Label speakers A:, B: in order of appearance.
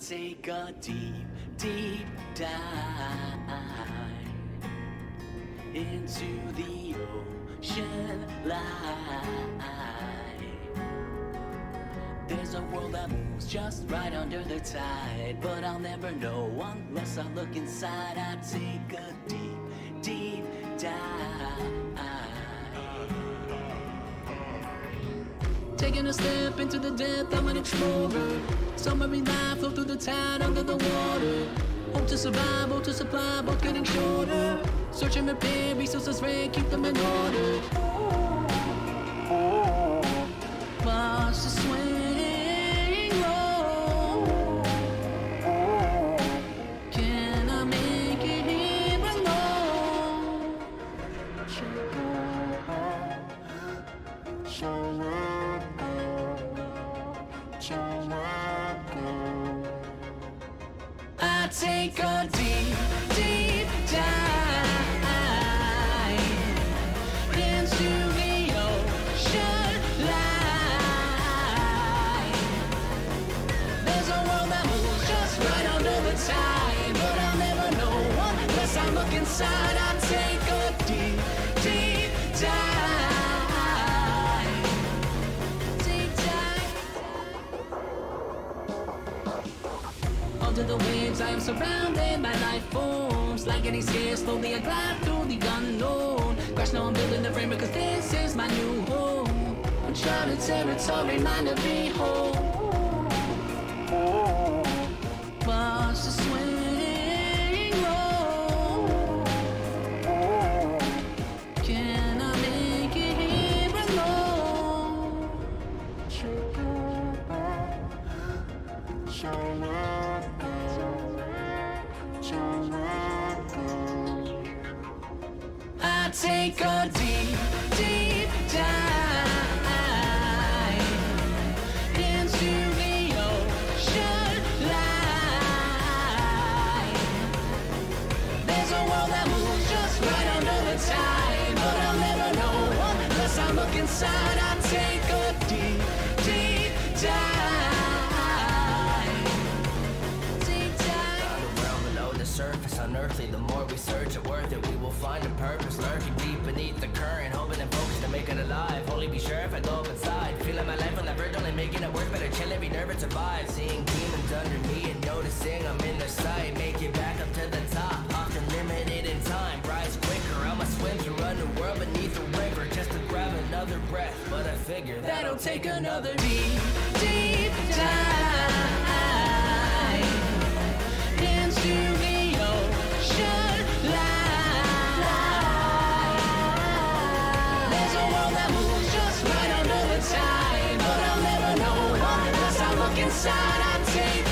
A: Take a deep, deep dive into the ocean light. There's a world that moves just right under the tide, but I'll never know unless I look inside. I take a deep, deep dive. Taking a step into the depth, I'm an explorer. Submarine life, flow through the tide under the water. Hope to survive, hope to supply, both getting shorter. Search and repair, resources rare, keep them in order. I take a deep, deep dive into the ocean light. There's a world that moves just right under the tide, but I'll never know unless I look inside. Under the waves, I am surrounded by life forms. Like any scared, slowly I glide through the unknown. Crash now, I'm building the frame because this is my new home. Uncharted territory, mind to behold. Watch the swing low. Can I make it here alone? I take a deep, deep dive into the ocean light. There's a world that moves just right under the tide, but I'll never know unless I look inside.
B: Unearthly. The more we search it, worth it, we will find a purpose lurking deep beneath the current. Hoping and focused to make it alive. Only be sure if I go inside. Feeling my life on the verge, only making it worse. Better chill every nerve and survive. Seeing demons under me and noticing I'm in their sight. Make it back up to the top. Often limited in time. Rise quicker. I'ma swim through a new world beneath the river just to grab another breath. But I figure
A: That'll take another deep, inside. I take a